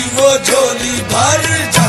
वो झोली भर जा।